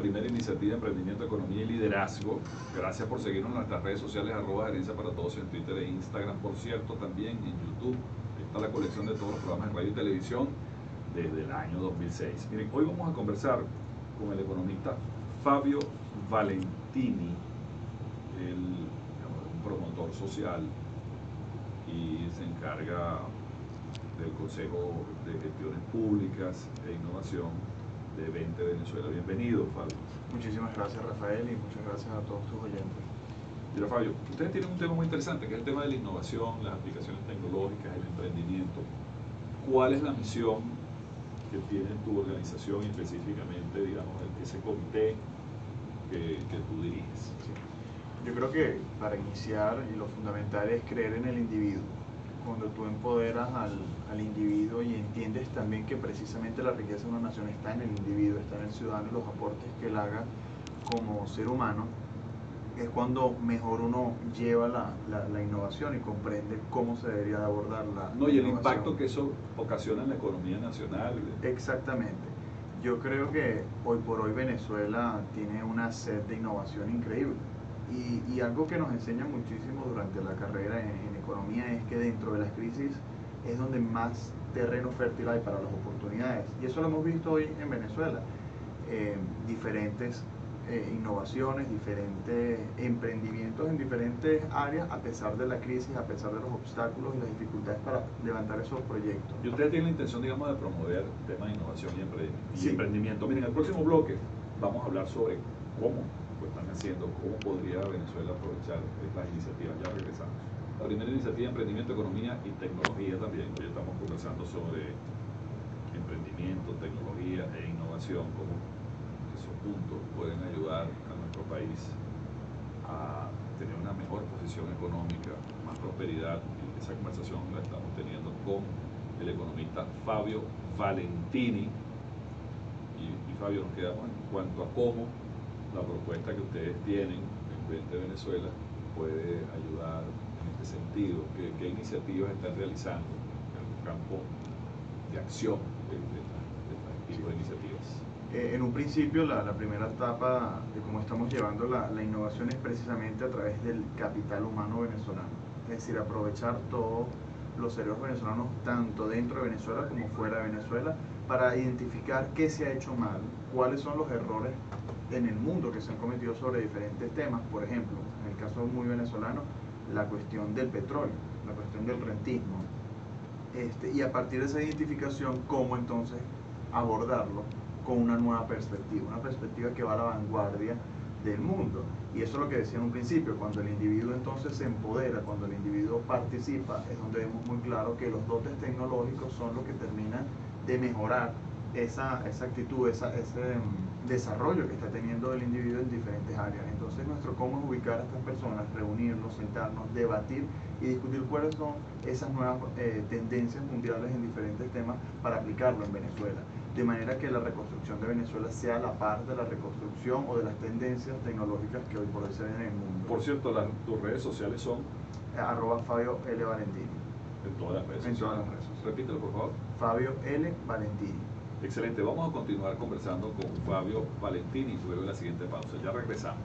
primera iniciativa de emprendimiento, economía y liderazgo. Gracias por seguirnos en nuestras redes sociales, arroba gerencia para todos en Twitter e Instagram. Por cierto, también en YouTube está la colección de todos los programas de radio y televisión desde el año 2006. Miren, hoy vamos a conversar con el economista Fabio Valentini, el promotor social y se encarga del Consejo de Gestiones Públicas e Innovación de 20 Venezuela. Bienvenido, Fabio. Muchísimas gracias, Rafael, y muchas gracias a todos tus oyentes. Mira, Fabio, ustedes tienen un tema muy interesante, que es el tema de la innovación, las aplicaciones tecnológicas, el emprendimiento. ¿Cuál es la misión que tiene tu organización y específicamente, digamos, ese comité que, que tú diriges? Sí. Yo creo que para iniciar, lo fundamental es creer en el individuo cuando tú empoderas al, al, individuo y entiendes también que precisamente la riqueza de una nación está en el individuo, está en el ciudadano y los aportes que él haga como ser humano, es cuando mejor uno lleva la, la, la innovación y comprende cómo se debería de abordar la No, y el impacto que eso ocasiona en la economía nacional. Exactamente. Yo creo que hoy por hoy Venezuela tiene una sed de innovación increíble. Y, algo que nos enseña muchísimo durante la carrera en, en, economía es que dentro de las crisis es donde más terreno fértil hay para las oportunidades. Y eso lo hemos visto hoy en Venezuela. Eh, diferentes eh, innovaciones, diferentes emprendimientos en diferentes áreas a pesar de la crisis, a pesar de los obstáculos y las dificultades para levantar esos proyectos. ¿Y ustedes tienen la intención, digamos, de promover temas de innovación y, empre y sí. emprendimiento? Miren, en el próximo bloque vamos a hablar sobre cómo están haciendo, cómo podría Venezuela aprovechar estas iniciativas. Ya regresamos. La primera iniciativa emprendimiento, economía y tecnología también. Hoy estamos conversando sobre emprendimiento, tecnología e innovación, cómo esos puntos pueden ayudar a nuestro país a tener una mejor posición económica, más prosperidad. Esa conversación la estamos teniendo con el economista Fabio Valentini. Y Fabio, nos quedamos en cuanto a cómo la propuesta que ustedes tienen en 20 Venezuela puede ayudar en este sentido? ¿Qué, qué iniciativas están realizando en el campo de acción de, este tipo de iniciativas? Eh, en un principio, la, la, primera etapa de cómo estamos llevando la, la, innovación es precisamente a través del capital humano venezolano, es decir, aprovechar todos los cerebros venezolanos, tanto dentro de Venezuela como fuera de Venezuela, para identificar qué se ha hecho mal, cuáles son los errores en el mundo que se han cometido sobre diferentes temas. Por ejemplo, en el caso muy venezolano, la cuestión del petróleo, la cuestión del rentismo. Este, y a partir de esa identificación, cómo entonces abordarlo con una nueva perspectiva, una perspectiva que va a la vanguardia del mundo. Y eso es lo que decía en un principio, cuando el individuo entonces se empodera, cuando el individuo participa, es donde vemos muy claro que los dotes tecnológicos son lo que terminan de mejorar esa, esa actitud, esa, ese um, desarrollo que está teniendo el individuo en diferentes áreas. Entonces nuestro cómo es ubicar a estas personas, reunirnos, sentarnos, debatir y discutir cuáles son esas nuevas eh, tendencias mundiales en diferentes temas para aplicarlo en Venezuela. De manera que la reconstrucción de Venezuela sea la par de la reconstrucción o de las tendencias tecnológicas que hoy por hoy se ven en el mundo. Por cierto, las, tus redes sociales son arroba Fabio L. Valentini. En todas las redes en todas las redes. Repítelo, por favor. Fabio L. Valentini. Excelente, vamos a continuar conversando con Fabio Valentini luego de la siguiente pausa. Ya regresamos.